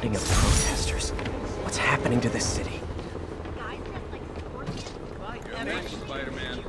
surrounding of protesters. What's happening to this city? Guys dressed Spider-Man.